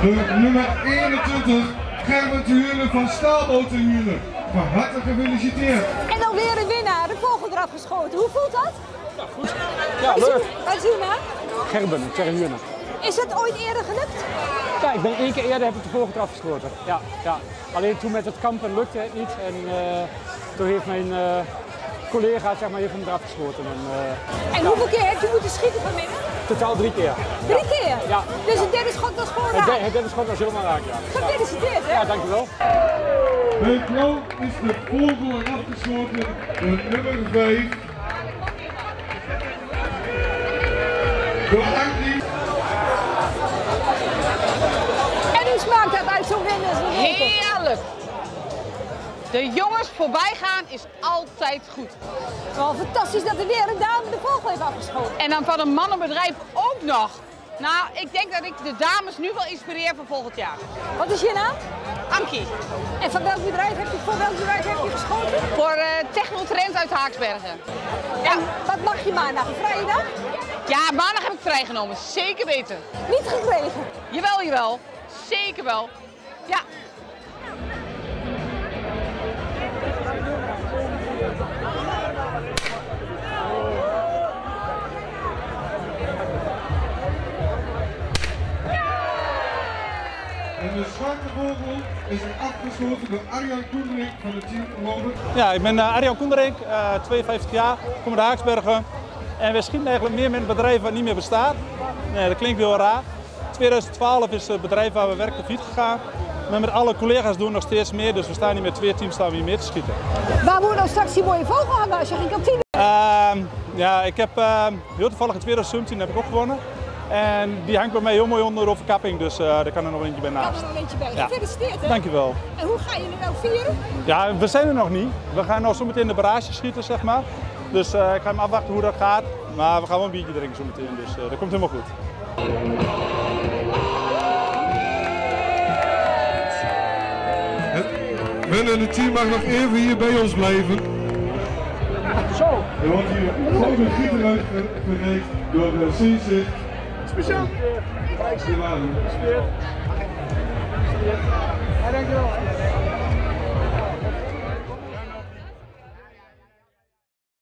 De nummer 21, Gerben te huren van Staalboot te huren. Van harte gefeliciteerd. En alweer een winnaar, de vogel eraf geschoten. Hoe voelt dat? Ja, leuk. Wat is uw naam? Gerben, Huurne. Is het ooit eerder gelukt? Ja, ik ben één keer eerder heb ik de vogel eraf geschoten. Ja, ja. Alleen toen met het kampen lukte het niet. En eh, toen heeft mijn eh, collega zeg maar, heeft hem eraf geschoten. En, eh, En hoeveel keer hebt u moeten schieten vanmiddag? totaal drie keer. Drie keer? Ja. Dus het derde schot was gewoon Het, de- raak. het derde schot was helemaal raak, ja. Gefeliciteerd, hè? Ja, dankjewel. Bij Pro is de vogel eraf geschoten door nummer 5. Door De jongens voorbij gaan is altijd goed. Wel fantastisch dat er weer een dame de vogel heeft afgeschoten. En dan van een mannenbedrijf ook nog. Nou, ik denk dat ik de dames nu wel inspireer voor volgend jaar. Wat is je naam? Ankie, En van welk bedrijf heb je, voor welk bedrijf heb je geschoten? voor uh, Technotrend uit Haaksbergen. Ja. En wat mag je maandag? Een vrije dag? ja, maandag heb ik vrijgenomen. Zeker weten. Niet gekregen. Jawel, jawel. Zeker wel. Ja. En de zwarte vogel is afgeschoten door Arjan Koenrink van het team Robert. Ja, ik ben eh, Arjan Koenderink, eh 52 jaar, kom uit Haaksbergen. En we schieten eigenlijk meer met een bedrijf wat niet meer bestaat. Nee, dat klinkt heel raar. 2012 is het bedrijf waar we werken failliet gegaan. Maar met alle collega's doen we nog steeds meer, dus we staan hier met twee teams staan we hier meer te schieten. Waar moet nou straks die mooie vogel hangen als je geen kantine Ehm, ja, ik heb ehm, heel toevallig in 2017 heb ik ook gewonnen. En die hangt bij mij heel mooi onder de overkapping, dus eh daar kan er nog eentje bij kan naast. er nog eentje bij. Ja. Gefeliciteerd, hè? Dankjewel. En hoe ga je nu wel vieren? Ja, we zijn er nog niet. We gaan nog zo meteen de barrage schieten, zeg maar. Dus eh, ik ga hem afwachten hoe dat gaat. Maar we gaan wel een biertje drinken zo meteen, dus eh, dat komt helemaal goed. Het winnende team mag nog even hier bij ons blijven. Zo, Er wordt hier een grote gieteruit verreed door de CC. Speciaal. Stilani. Ja, dankjewel.